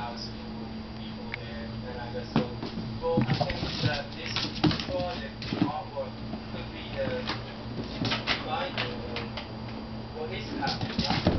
house to people there, and I just thought, well, I think that this project artwork could be the uh, guide for what is happening.